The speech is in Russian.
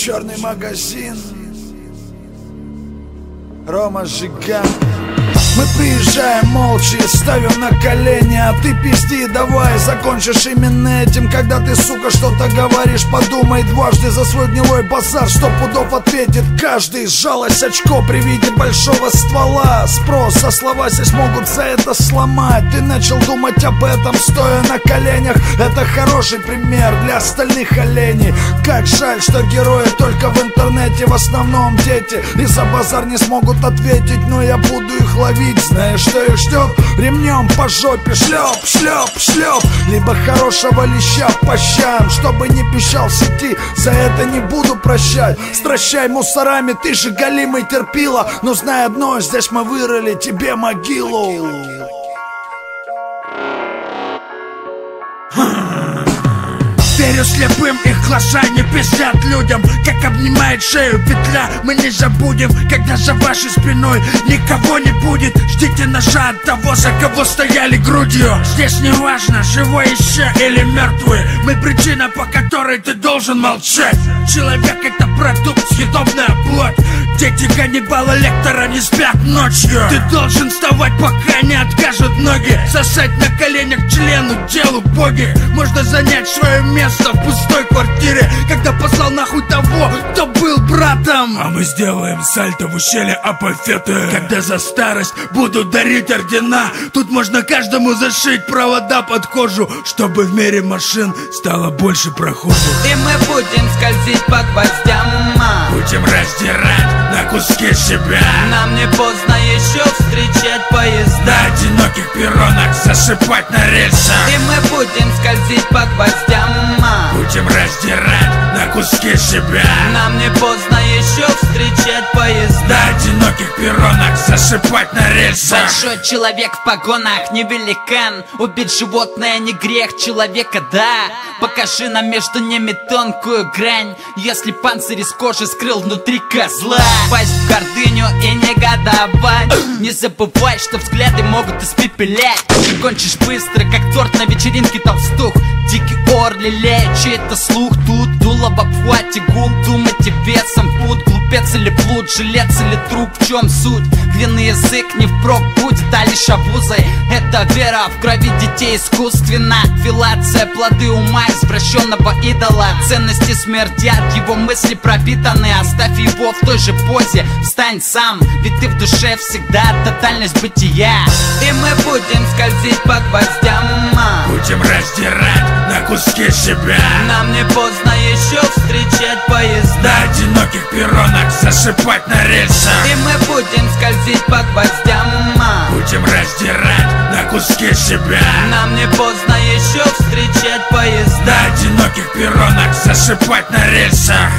черный магазин. Рома Жиган мы приезжаем молча и ставим на колени А ты пизди давай, закончишь именно этим Когда ты, сука, что-то говоришь. Подумай дважды за свой гнилой базар Сто пудов ответит каждый. Сжалось очко при виде большого ствола. Спрос, а слова здесь могут за это сломать. Ты начал думать об этом, стоя на коленях. Это хороший пример для остальных оленей. Как жаль, что герои только в интернете. В основном дети И за базар не смогут ответить Но я буду их ловить ловить Знаешь, что их ждет? Ремнем по жопе шлеп, шлеп, шлеп Либо хорошего леща по щам Чтобы не пищал в сети, за это не буду прощать. Стращай мусорами, ты же голимый терпила. Но знай одно, здесь мы вырыли тебе могилу Верю слепым, их глаза не пиздят людям. Как обнимает шею петля Мы не забудем, когда за вашей спиной Никого не будет Ждите ножа от того, за кого стояли грудью. Здесь не важно, живой еще или мертвый. Мы причина, по которой ты должен молчать. Человек это продукт, съедобная плоть Дети каннибала лектора не спят ночью. Ты должен вставать, пока не откажут ноги. Сосать на коленях члену, делу боги. Можно занять свое место место в пустой квартире. Когда послал нахуй того, кто был братом. А мы сделаем сальто в ущелье Апофеты. Когда за старость буду дарить ордена Тут можно каждому зашить провода под кожу Чтобы в мире машин стало больше прохожих. И мы будем скользить по гвоздям Будем раздирать на куски себя. Нам не поздно еще встречать поезда. На одиноких перронах засыпать на рельсах. И мы будем скользить по гвоздям Будем раздирать на куски себя. Нам не поздно еще встречать поезда. На одиноких перронах засыпать на рельсах. Большой человек в погонах, не великан. Убить животное не грех человека, да. Покажи нам между ними тонкую грань. Если панцирь из кожи скрыл внутри козла Пасть в гордыню и негодовать. Не забывай, что взгляды могут испепелять. Кончишь быстро, как торт на вечеринке толстух. Дикий ор лелеет чей-то слух Тут дуло в обхвате губ Думайте весом пут Глупец или плут, жилец или труп В чем суть? Длинный язык не впрок будет, а лишь обузой. Это вера в крови детей искусственно. Филация плоды ума извращенного идола. Ценности смердят, его мысли пропитаны. Оставь его в той же позе, встань сам. Ведь ты в душе всегда тотальность бытия. И мы будем скользить по гвоздям куски себя Нам не поздно еще встречать поезда. На одиноких перронах засыпать на рельсах. И мы будем скользить по гвоздям Будем раздирать на куски себя Нам не поздно еще встречать поезда. На одиноких перронах засыпать на рельсах